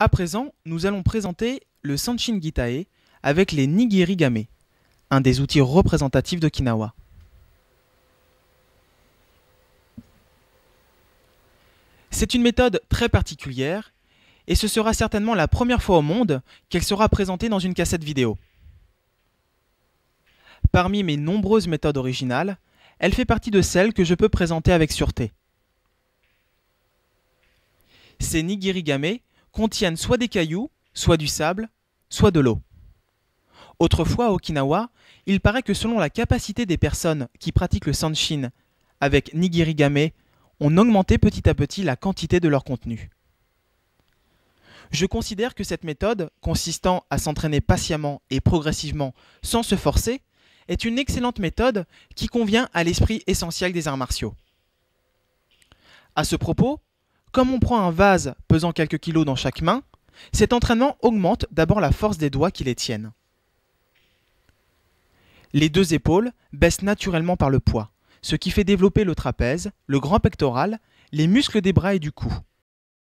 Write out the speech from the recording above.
À présent, nous allons présenter le Sanshin Gitae avec les Nigirigame, un des outils représentatifs d'Okinawa. C'est une méthode très particulière et ce sera certainement la première fois au monde qu'elle sera présentée dans une cassette vidéo. Parmi mes nombreuses méthodes originales, elle fait partie de celles que je peux présenter avec sûreté. Ces nigirigame contiennent soit des cailloux, soit du sable, soit de l'eau. Autrefois à Okinawa, il paraît que selon la capacité des personnes qui pratiquent le sanshin avec nigirigame, on augmentait petit à petit la quantité de leur contenu. Je considère que cette méthode, consistant à s'entraîner patiemment et progressivement sans se forcer, est une excellente méthode qui convient à l'esprit essentiel des arts martiaux. À ce propos, comme on prend un vase pesant quelques kilos dans chaque main, cet entraînement augmente d'abord la force des doigts qui les tiennent. Les deux épaules baissent naturellement par le poids, ce qui fait développer le trapèze, le grand pectoral, les muscles des bras et du cou,